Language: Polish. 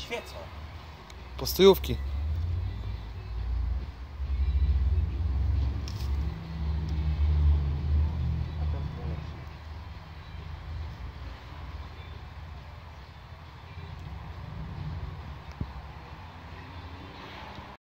świecą. Postojówki.